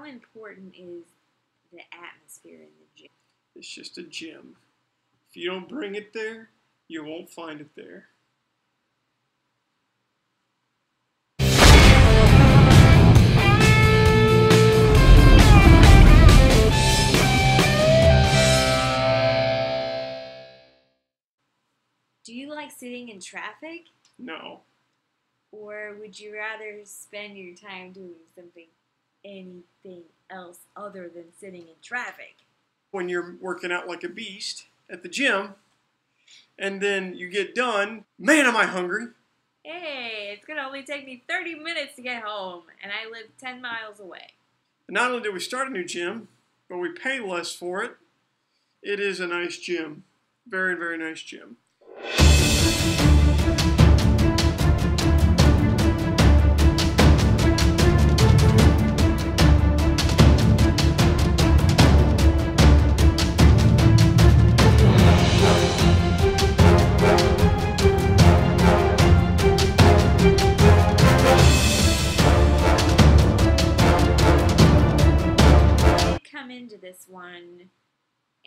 how important is the atmosphere in the gym? It's just a gym. If you don't bring it there, you won't find it there. Do you like sitting in traffic? No. Or would you rather spend your time doing something, anything else other than sitting in traffic? When you're working out like a beast at the gym, and then you get done, man, am I hungry. Hey, it's gonna only take me 30 minutes to get home, and I live 10 miles away. Not only did we start a new gym, but we pay less for it. It is a nice gym. Very, very nice gym. Come into this one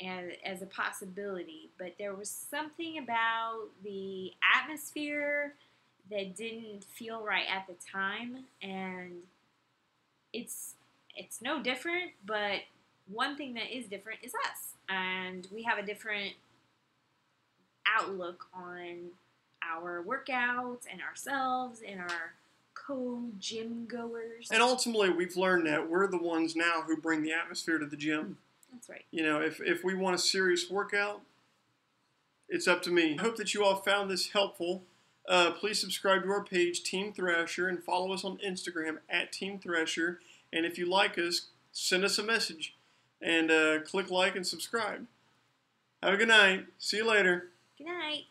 as, as a possibility, but there was something about the atmosphere that didn't feel right at the time, and it's it's no different. But one thing that is different is us, and we have a different outlook on our workouts and ourselves and our co-gym goers. And ultimately, we've learned that we're the ones now who bring the atmosphere to the gym. That's right. You know, if, if we want a serious workout, it's up to me. I hope that you all found this helpful. Uh, please subscribe to our page, Team Thrasher, and follow us on Instagram at Team Thrasher. And if you like us, send us a message and uh, click like and subscribe. Have a good night. See you later. Good night.